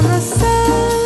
summer sun.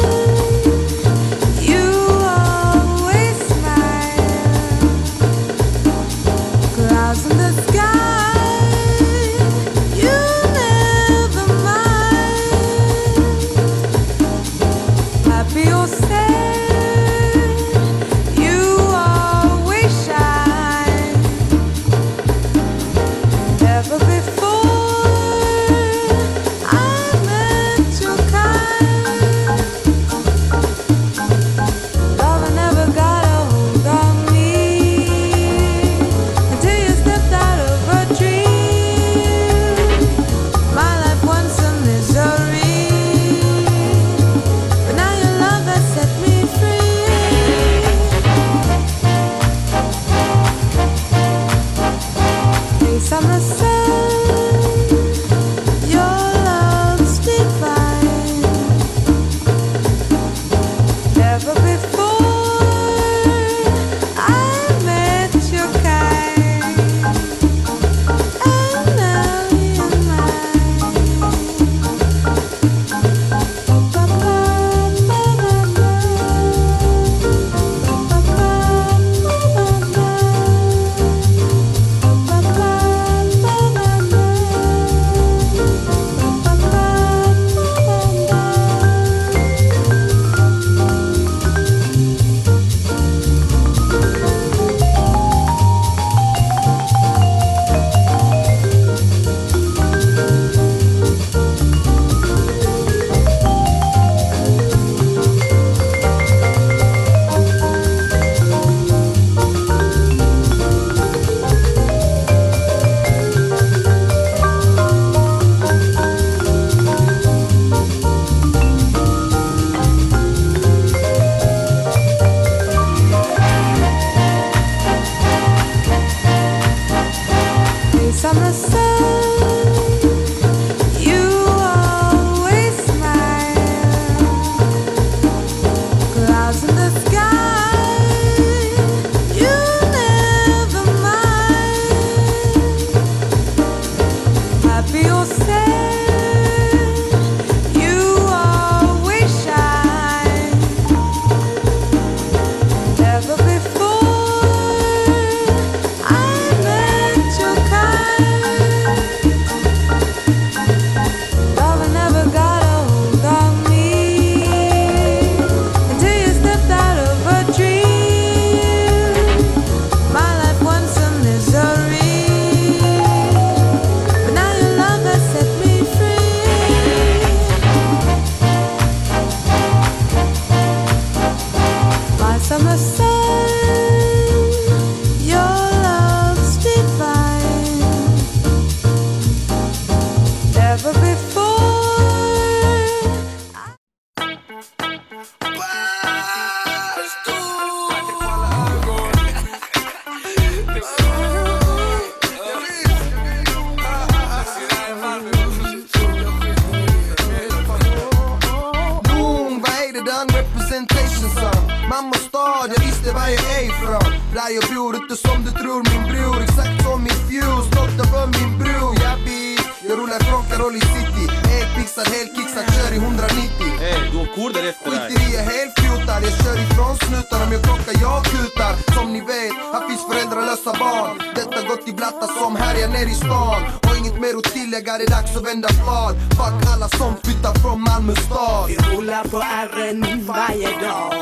presentation son Mamma stad, jag visste var jag är ifrån. Där jag bor, inte som du tror min bror. Exakt som min fuse, knocked över min bror, jag blir jag rullar från Karoli city. Helt pixad, helt kicksad, kör i 190 Ey, du har kurder efter dig. Skiter i, jag helt fjutad. Jag kör ifrån snutar, om jag krockar jag kutar. Som ni vet, här finns föräldralösa barn. Detta gått i blatta som härjar ner i stan. Och inget mer att tillägga, det är dags att vända blad Fuck alla som flyttar från Malmö stad. Vi rullar på R'n varje dag.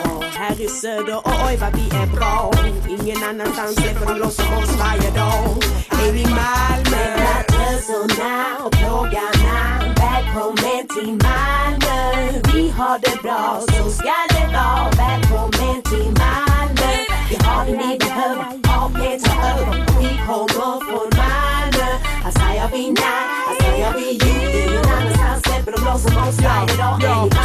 Här i söder, och oj vad vi är bra. Ingen annanstans släpper de loss oss varje dag. Är vi Malmö? Skorna och plågarna. Välkommen till Malmö. Vi har det bra, så ska det vara. Välkommen till Malmö. Vi har det ni behöver, av Peter Öberg. Vi kommer från Malmö. Här säger vi nej, här säger vi jo. Jag som oss här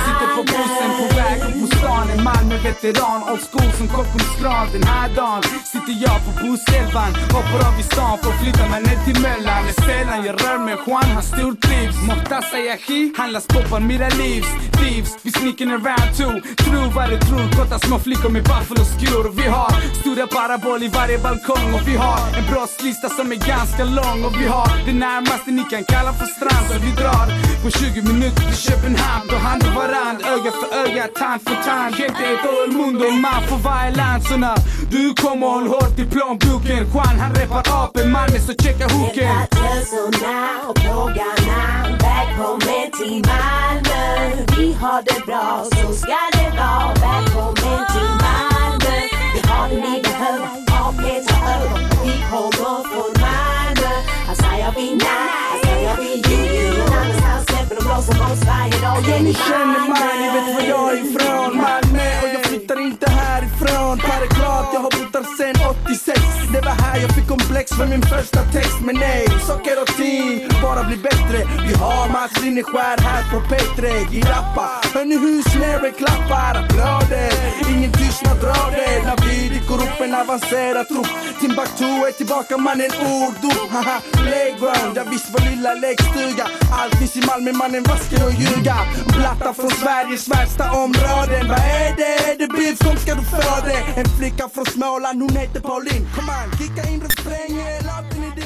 Sitter på bussen på väg upp mot stan. En Malmö-veteran, old school som Kockums kran Den här dagen sitter jag på busselvan Hoppar av i stan, förflyttar mig ner till Möllan. Det är sällan jag rör mig, Juan han stortrivs. Mofta Sayahi, handlas på mira Leaves. Thieves, vi sneaking around too. Tro vad du tror, korta små flickor med buffalo-skor Vi har stora parabol i varje balkong. Och vi har en brottslista som är ganska lång. Och vi har det närmaste ni kan kalla för strand. Så vi drar på 20 minuter till Köpenhamn. Då hand i varann, öga för öga, tand för tand. Gente är todo mundo, man för varje land. Så när du kommer håll hårt i plånboken Juan han repar apen, Malmö så checka hooken Resorna och plågarna Välkommen till Malmö. Vi har det bra, så ska det vara. Välkommen till Malmö. Vi har det ni behöver, AP tar över Vi kommer från Malmö. Här säger vi nej, här säger vi ju. Ingen annanstans släpper de blåser på oss varje dag. Ja, ni känner mig, ni vet var jag är ifrån. Malmö och jag flyttar inte härifrån. Paragraf, jag har bott där sen 86 Det var här jag fick komplex för min första text. Men nej, socker och tin, bara bli bättre. Vi har Mats Linneskär här på P3 Girappa, hör ni hur snären klappar? Applåder, ingen tystnad drar det. När vi dyker upp en avancerad trupp Timbuktu är tillbaka mannen, Urdu Haha, playground, jag visst vår lilla lekstuga. Allt finns i Malmö mannen, vad ska jag ljuga? Blatta från Sveriges värsta områden Vad är det? Är det beef? Kom ska du få det? En flicka från Småland, hon heter Pauline. Kom on, kicka in refrängen, here locked in it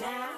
now.